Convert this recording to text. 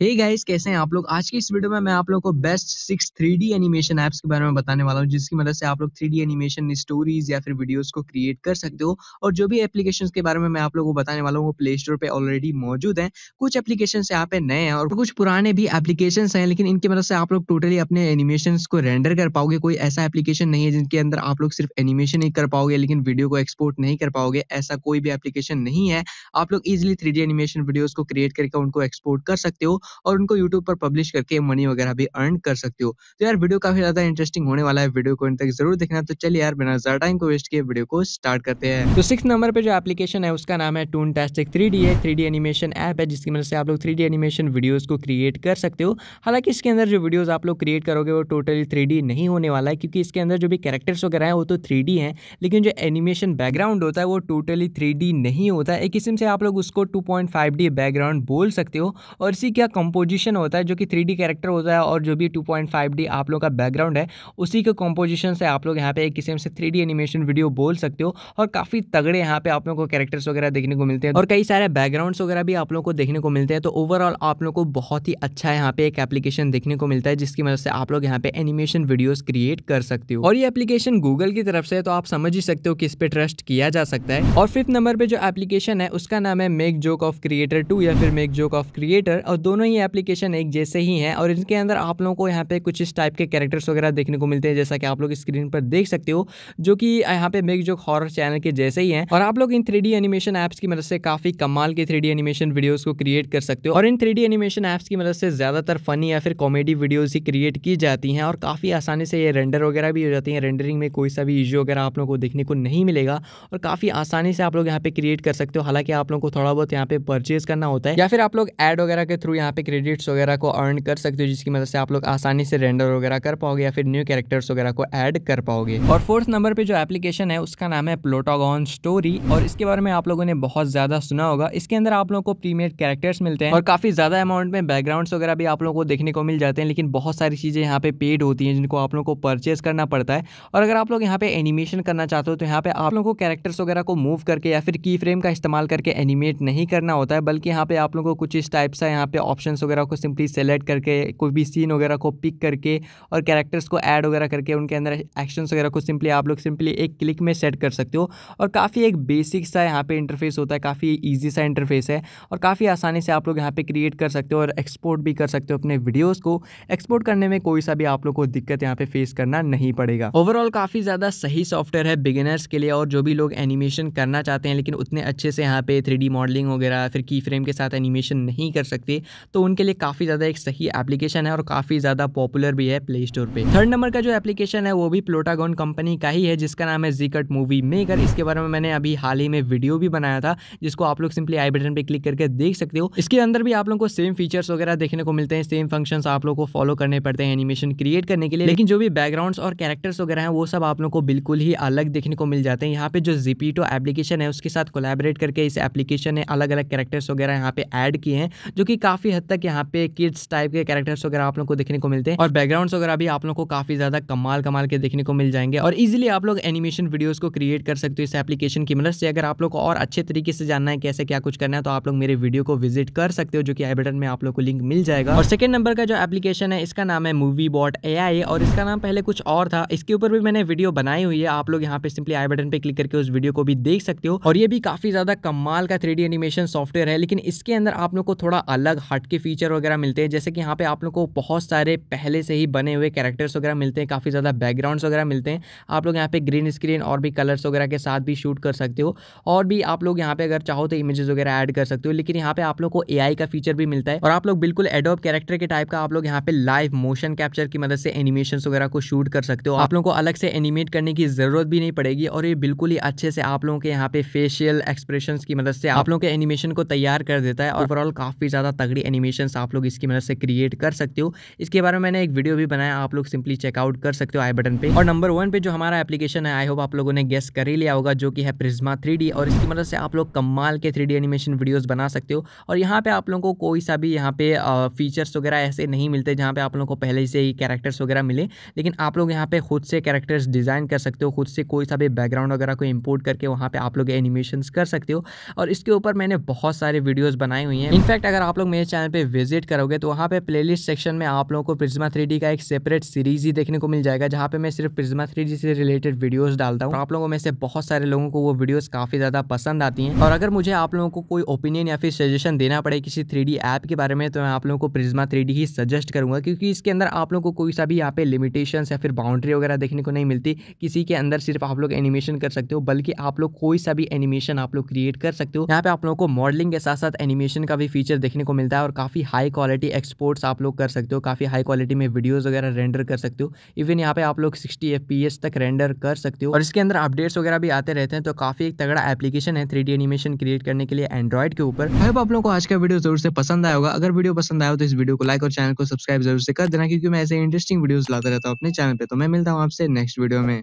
Hey guys कैसे हैं आप लोग? आज की इस वीडियो में मैं आप लोगों को best six three animation apps के बारे में बताने वाला हूँ, जिसकी मदद से आप लोग थ्री एनिमेशन स्टोरीज या फिर वीडियोस को क्रिएट कर सकते हो। और जो भी एप्लीकेशन के बारे में मैं आप लोगों को बताने वाला हूँ, वो प्ले स्टोर पे ऑलरेडी मौजूद है। कुछ एप्लीकेशन यहाँ पे नए हैं और कुछ पुराने भी एप्लीकेशन है, लेकिन इनकी मदद से आप लोग टोटली अपने एनिमेशन को रेंडर कर पाओगे। कोई ऐसा एप्लीकेशन नहीं है जिनके अंदर आप लोग सिर्फ़ एनिमेशन ही कर पाओगे, लेकिन वीडियो को एक्सपोर्ट नहीं कर पाओगे। ऐसा कोई भी एप्लीकेशन नहीं है। आप लोग इजिली थ्री एनिमेशन वीडियोज़ को क्रिएट करके उनको एक्सपोर्ट कर सकते हो। और उनको यूट्यूब पर पब्लिश करके मनी वगैरह भी अर्न कर सकते हो। तो यार वीडियो काफ़ी ज़्यादा इंटरेस्टिंग होने वाला है वीडियो को इन तक ज़रूर देखना। तो चलिए यार, बिना ज़्यादा टाइम को वेस्ट किए वीडियो को स्टार्ट करते हैं। तो सिक्स नंबर पे जो एप्लीकेशन है, उसका नाम है टून टेस्टिक थ्री डी है। थ्री डी एनिमेशन ऐप है, जिसकी मदद से आप लोग थ्री डी एनिमेशन वीडियोज़ को क्रिएट कर सकते हो। हालाँकि इसके अंदर जो वीडियोज़ आप लोग क्रिएट करोगे, वो टोटली थ्री नहीं होने वाला है, क्योंकि इसके अंदर जो भी कैरेक्टर्स वगैरह है, वो तो थ्री है। लेकिन जो एनिमेशन बैकग्राउंड होता है, वो टोटली थ्री नहीं होता। है एक किस्म से आप लोग उसको टू बैकग्राउंड बोल सकते हो। और इसी का कंपोजिशन होता है, जो कि थ्री कैरेक्टर होता है और जो भी 2.5D आप लोग का बैकग्राउंड है, उसी के कॉम्पोजिशन से आप लोग यहाँ पे एक किस्म से थ्री एनिमेशन वीडियो बोल सकते हो और काफ़ी तगड़े यहाँ पे आप लोग को कैरेक्टर्स वगैरह देखने को मिलते हैं। और कई सारे बैकग्राउंड्स वगैरह भी आप लोग को देखने को मिलते हैं तो ओवरऑल आप लोग को बहुत ही अच्छा यहाँ पे एक एप्लीकेशन देखने को मिलता है, जिसकी मदद से आप लोग यहाँ पे एनिमेशन वीडियोज़ क्रिएट कर सकते हो। और ये एप्लीकेशन गूगल की तरफ़ से है तो आप समझ ही सकते हो कि इस पे ट्रस्ट किया जा सकता है। और फिफ्थ नंबर पे जो एप्लीकेशन है, उसका नाम है make joke of creator two या फिर मेक जोक ऑफ़ क्रिएटर और दोनों ही एप्लीकेशन एक जैसे ही है और इनके अंदर आप लोगों को यहाँ पे कुछ इस टाइप के कैरेक्टर्स वगैरह देखने को मिलते हैं, जैसा कि आप लोग स्क्रीन पर देख सकते हो, जो कि यहाँ पे मेक जो हॉरर चैनल के जैसे ही हैं। और आप लोग इन थ्री एनिमेशन ऐप्स की मदद से काफ़ी कमाल के थ्री एनिमेशन वीडियोज़ को क्रिएट कर सकते हो। और इन थ्री एनिमेशन ऐप्स की मदद से ज़्यादातर फनी या फिर कॉमेडी वीडियोज़ ही क्रिएट की जाती हैं और काफ़ी आसानी से ये रेंडर वगैरह भी हो जाती है। रेंडरिंग में कोई सा भी इशू वगैरह आप लोग को देखने को नहीं मिलेगा और काफ़ी आसानी से आप लोग यहाँ पे क्रिएट कर सकते हो। हालाँकि आप लोगों को थोड़ा बहुत यहाँ पे परचेज करना होता है या फिर आप लोग एड वगैरह के थ्रू यहाँ पे क्रेडिट्स वगैरह को अर्न कर सकते हो, जिसकी मदद से आप लोग आसानी से रेंडर वगैरह कर पाओगे या फिर न्यू कैरेक्टर्स वगैरह को ऐड कर पाओगे। और फोर्थ नंबर पे जो एप्लीकेशन है, उसका नाम है प्लोटागॉन स्टोरी और इसके बारे में आप लोगों ने बहुत ज़्यादा सुना होगा। इसके अंदर आप लोगों को प्रीमियर कैरेक्टर्स मिलते हैं, और काफ़ी ज़्यादा अमाउंट में बैकग्राउंड वगैरह भी आप लोगों को देखने को मिल जाते हैं, लेकिन बहुत सारी चीज़ें यहाँ पे पेड होती है, जिनको आप लोगों को परचेज करना पड़ता है। और अगर आप लोग यहाँ पे एनिमेशन करना चाहते हो तो यहाँ पे आप लोगों को कैरेक्टर्स वगैरह को मूव करके या फिर की फ्रेम का इस्तेमाल करके एनिमेट नहीं करना होता है, बल्कि यहाँ पे आप लोगों को कुछ इस टाइप से यहाँ पे ऑप्शन वगैरह को सिंपली सेलेक्ट करके, कोई भी सीन वगैरह को पिक करके और कैरेक्टर्स को ऐड वगैरह करके उनके अंदर एक्शन वगैरह को सिंपली आप लोग सिंपली एक क्लिक में सेट कर सकते हो। और काफ़ी एक बेसिक सा यहाँ पे इंटरफेस होता है, काफ़ी ईजी सा इंटरफेस है और काफ़ी आसानी से आप लोग यहाँ पे क्रिएट कर सकते हो और एक्सपोर्ट भी कर सकते हो अपने वीडियोज़ को। एक्सपोर्ट करने में कोई सा भी आप लोग को दिक्कत यहाँ पे फेस करना नहीं पड़ेगा। ओवरऑल काफ़ी ज़्यादा सही सॉफ्टवेयर है बिगिनर्स के लिए और जो भी लोग एनिमेशन करना चाहते हैं, लेकिन उतने अच्छे से यहाँ पे थ्री मॉडलिंग वगैरह, फिर की फ्रेम के साथ एनिमेशन नहीं कर सकते तो उनके लिए काफ़ी ज़्यादा एक सही एप्लीकेशन है और काफ़ी ज़्यादा पॉपुलर भी है प्ले स्टोर पे। थर्ड नंबर का जो एप्लीकेशन है, वो भी प्लोटागोन कंपनी का ही है, जिसका नाम है जीकट मूवी मेकर इसके बारे में मैंने अभी हाल ही में वीडियो भी बनाया था, जिसको आप लोग सिंपली आई बटन पे क्लिक करके देख सकते हो। इसके अंदर भी आप लोग को सेम फीचर्स वगैरह देखने को मिलते हैं सेम फ़ंक्शन आप लोग को फॉलो करने पड़ते हैं एनिमेशन क्रिएट करने के लिए। लेकिन जो भी बैकग्राउंड और कैरेक्टर्स वगैरह है, वो सब आप लोग को बिल्कुल ही अलग देखने को मिल जाते हैं। यहाँ पे जो जीपीटो एप्लीकेशन है, उसके साथ कोलेबरेट करके इस एप्लीकेशन ने अलग अलग कैरेक्टर्स वगैरह यहाँ पे ऐड किए हैं, जो कि काफ़ी हद तक यहाँ पे किड्स टाइप के कैरेक्टर्स वगैरह आप लोग को देखने को मिलते हैं। और बैकग्राउंड वगैरह भी आप लोग को काफ़ी ज़्यादा कमाल कमाल के देखने को मिल जाएँगे। और इजिली आप लोग एनिमेशन वीडियोस को क्रिएट कर सकते हो इस एप्लीकेशन की मदद से। अगर आप लोग को और अच्छे तरीके से जानना है कैसे क्या कुछ करना है तो आप लोग मेरे वीडियो को विज़िट कर सकते हो, जो कि आई में आप लोग को लिंक मिल जाएगा। और सेकंड नंबर का जो एप्लीकेशन है, इसका नाम है मूवी बॉट एआई और इसका नाम पहले कुछ और था। इसके ऊपर भी मैंने वीडियो बनाई हुई है। आप लोग यहाँ पे सिंपली आई बटन पे क्लिक करके उस वीडियो को भी देख सकते हो। और ये भी काफ़ी ज़्यादा कमाल का थ्री एनिमेशन सॉफ्टवेयर है। लेकिन इसके अंदर आप लोग को थोड़ा अलग हट के फीचर वगैरह मिलते हैं। जैसे कि यहाँ पे आप लोग को बहुत सारे पहले से ही बने हुए कैरेक्टर्स वगैरह मिलते हैं, काफ़ी ज़्यादा बैकग्राउंड्स वगैरह मिलते हैं। आप लोग यहाँ पे ग्रीन स्क्रीन और भी कलर्स वगैरह के साथ भी शूट कर सकते हो। और भी आप लोग यहाँ पे अगर चाहो तो इमेजेस वगैरह ऐड कर सकते हो, लेकिन यहाँ पे आप लोग को एआई का फीचर भी मिलता है। और आप लोग बिल्कुल एडोप कैरेक्टर के टाइप का आप लोग यहाँ पे लाइव मोशन कैप्चर की मदद से एनिमेशन वगैरह को शूट कर सकते हो। आप लोग को अलग से एनिमेट करने की ज़रूरत भी नहीं पड़ेगी और ये बिल्कुल ही अच्छे से आप लोगों के यहाँ पे फेशियल एक्सप्रेशन की मदद से आप लोगों के एनिमेशन को तैयार कर देता है और ओवरऑल काफ़ी ज़्यादा तगड़ी एनिमेशन आप लोग इसकी मदद से क्रिएट कर सकते हो। इसके बारे में मैंने एक वीडियो भी बनाया, आप लोग सिंपली चेकआउट कर सकते हो आई बटन पे। और नंबर वन पे जो हमारा एप्लीकेशन है आई होप आप लोगों ने गेस कर ही लिया होगा, जो कि है प्रिज्मा थ्री और इसकी मदद से आप लोग कमाल के थ्री एनिमेशन वीडियोज़ बना सकते हो। और यहाँ पे आप लोगों को कोई सा भी यहाँ पे फीचर्स वगैरह ऐसे नहीं मिलते जहाँ पे आप लोगों को पहले से ही कैरेक्टर्स वगैरह मिले। लेकिन आप लोग यहाँ पे खुद से कैरेक्टर्स डिज़ाइन कर सकते हो, खुद से कोई सा भी बैकग्राउंड वगैरह को इम्पोर्ट करके वहाँ पे आप लोग एनिमेशन कर सकते हो। और इसके ऊपर मैंने बहुत सारे वीडियोज़ बनाई हुई हैं। इनफैक्ट अगर आप लोग मेरे चैनल पे विज़िट करोगे तो वहाँ पे प्लेलिस्ट सेक्शन में आप लोगों को प्रिज्मा थ्री का एक सेपरेट सीरीज़ ही देखने को मिल जाएगा, जहाँ पे मैं सिर्फ़ प्रिज्मा थ्री से रिलेटेड वीडियोस डालता हूँ। आप लोगों में से बहुत सारे लोगों को वो वीडियोस काफ़ी ज़्यादा पसंद आती हैं। और अगर मुझे आप लोगों को कोई ओपिनियन या फिर सजेशन देना पड़े किसी थ्री ऐप के बारे में तो मैं आप लोगों को प्रिज्मा थ्री ही सजेस्ट करूँगा, क्योंकि इसके अंदर आप लोगों को कोई सा भी यहाँ पे लिमिटेशन या फिर बाउंड्री वगैरह देखने को नहीं मिलती। किसी के अंदर सिर्फ़ आप लोग एनिमेशन कर सकते हो, बल्कि आप लोग कोई सा भी एनिमेशन आप लोग क्रिएट कर सकते हो। यहाँ पे आप लोगों को मॉडलिंग के साथ साथ एनिमेशन का भी फीचर देखने को मिलता है और काफ़ी हाई क्वालिटी एक्सपोर्ट्स आप लोग कर सकते हो, काफ़ी हाई क्वालिटी में वीडियोज़ वगैरह रेंडर कर सकते हो इवन यहाँ पे आप लोग सिक्सटी एफ़ तक रेंडर कर सकते हो। और इसके अंदर अपडेट्स वगैरह भी आते रहते हैं तो काफ़ी एक तगड़ा एप्लीकेशन है थ्री एनिमेशन क्रिएट करने के लिए एंड्रॉइड के ऊपर। आई आप लोगों को आज का वीडियो ज़रूर से पसंद आया होगा। अगर वीडियो पसंद आया तो इस वीडियो को लाइक और चैनल को सब्सक्राइब ज़रूर से कर देना, क्योंकि मैं ऐसे इंटरेस्टिंग वीडियोस लाता रहता हूँ अपने चैनल पर तो मैं मिलता हूँ आपसे नेक्स्ट वीडियो में।